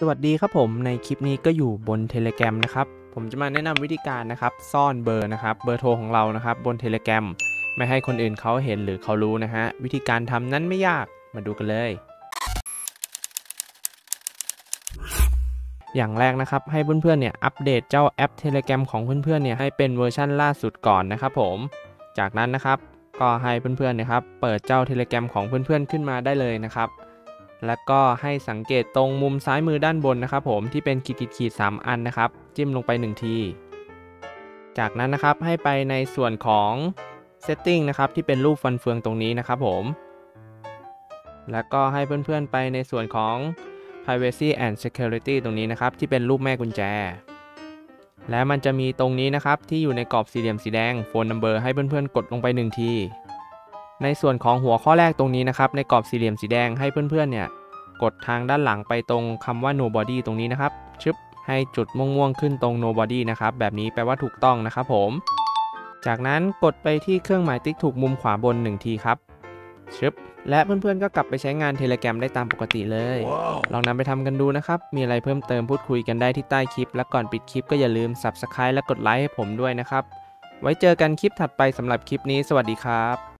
สวัสดีครับผมในคลิปนี้ก็อยู่บน Telegram นะครับผมจะมาแนะนำวิธีการนะครับซ่อนเบอร์นะครับเบอร์โทรของเรานะครับบน Telegram ไม่ให้คนอื่นเขาเห็นหรือเขารู้นะฮะวิธีการทำนั้นไม่ยากมาดูกันเลย อย่างแรกนะครับให้เพื่อนๆเนี่ยอัปเดตเจ้าแอป Telegram ของเพื่อนๆเนี่ยให้เป็นเวอร์ชั่นล่าสุดก่อนนะครับผมจากนั้นนะครับก็ให้เพื่อนๆนะครับเปิดเจ้า Telegram ของเพื่อนๆขึ้นมาได้เลยนะครับ แล้วก็ให้สังเกตตรงมุมซ้ายมือด้านบนนะครับผมที่เป็นขีดขีดสามอันนะครับ จิ้มลงไป 1 ที จากนั้นนะครับให้ไปในส่วนของ Setting นะครับที่เป็นรูปฟันเฟืองตรงนี้นะครับผมแล้วก็ให้เพื่อนๆไปในส่วนของ Privacy and Security ตรงนี้นะครับ ที่เป็นรูปแม่กุญแจ และมันจะมีตรงนี้นะครับ ที่อยู่ในกรอบสี่เหลี่ยมสีแดง Phone Number ให้เพื่อนๆกดลงไป1ที ในส่วนของหัวข้อแรกตรงนี้นะครับ ในกรอบสี่เหลี่ยมสีแดงให้เพื่อนๆเนี่ยกดทางด้านหลังไปตรงคำว่า nobody ตรงนี้นะครับชึบให้จุดม่วงๆขึ้นตรง nobody นะครับ แบบนี้แปลว่าถูกต้องนะครับผม จากนั้นกดไปที่เครื่องหมายติ๊กถูกมุมขวาบน 1 ทีครับชึบและเพื่อนๆก็กลับไปใช้งาน Telegram ได้ตามปกติเลยลองนำไปทำกันดูนะครับ มีอะไรเพิ่มเติมพูดคุยกันได้ที่ใต้คลิป และก่อนปิดคลิปก็อย่าลืม Subscribe และกดไลค์ให้ผมด้วยนะครับ ไว้เจอกันคลิปถัดไปสำหรับคลิปนี้ สวัสดีครับ